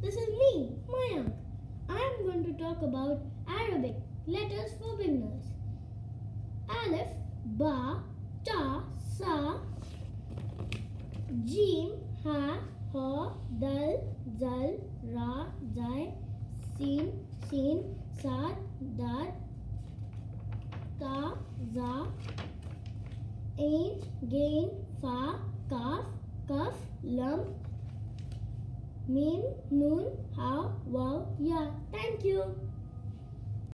this is me, Mayank. I am going to talk about Arabic letters for beginners. Alif, Ba, Ta, Sa, Jim, Ha, Ha, Dal, Zal, Ra, Zai, Sin, Sin, Sad, Dad, Ta, Za, Ain, Ghain, Fa, Kaf, Kaf, Lam, Mim, Nun, Ha, Waw, Ya. Thank you.